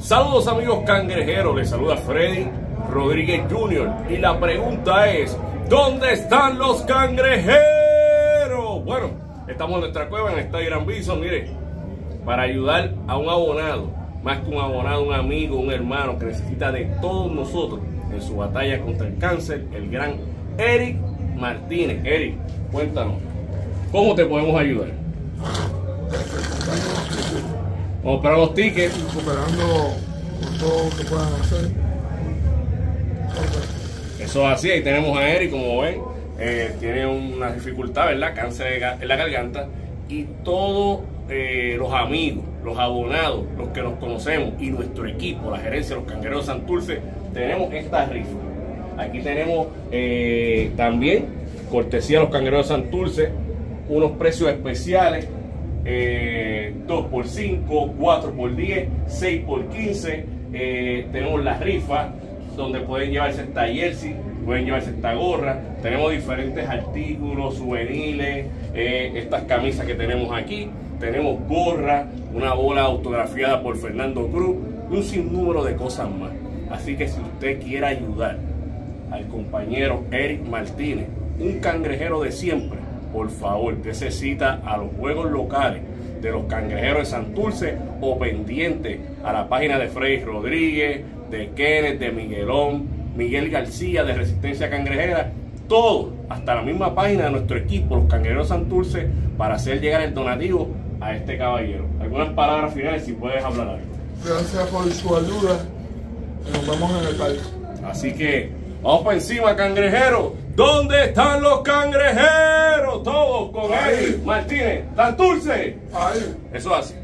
Saludos amigos cangrejeros, les saluda Freddy Rodríguez Jr. Y la pregunta es, ¿dónde están los cangrejeros? Bueno, estamos en nuestra cueva, en esta Gran Bison, mire, para ayudar a un abonado, más que un abonado, un amigo, un hermano que necesita de todos nosotros en su batalla contra el cáncer, el gran Eric Martínez. Eric, cuéntanos, ¿cómo te podemos ayudar? Vamos a esperar los tickets. Con todo lo que puedan hacer. Eso es así, ahí tenemos a Eric, como ven, eh, tiene una dificultad, ¿verdad? Cáncer de en la garganta. Y todos eh, los amigos, los abonados, los que nos conocemos y nuestro equipo, la gerencia, los cangueros de Santurce, tenemos esta rifa. Aquí tenemos eh, también, cortesía de los cangueros de Santurce, unos precios especiales. Eh, 2 por 5, 4 por 10, 6 por 15. eh, tenemos la rifa donde pueden llevarse esta jersey, pueden llevarse esta gorra. Tenemos diferentes artículos, juveniles, eh, estas camisas que tenemos aquí. Tenemos gorra, una bola autografiada por Fernando Cruz y un sinnúmero de cosas más. Así que si usted quiere ayudar al compañero Eric Martínez, un cangrejero de siempre, por favor, necesita a los juegos locales de los cangrejeros de Santurce o pendiente a la página de Freddy Rodríguez, de Kenneth, de Miguelón, Miguel García de Resistencia Cangrejera, todo, hasta la misma página de nuestro equipo, los cangrejeros de Santurce, para hacer llegar el donativo a este caballero. Algunas palabras finales si puedes hablar algo. Gracias por su ayuda. Nos vemos en el país. Así que vamos para encima, cangrejeros. ¿Dónde están los cangrejeros? Todos con. Eric Martínez. Santurce. Ahí. Eso así.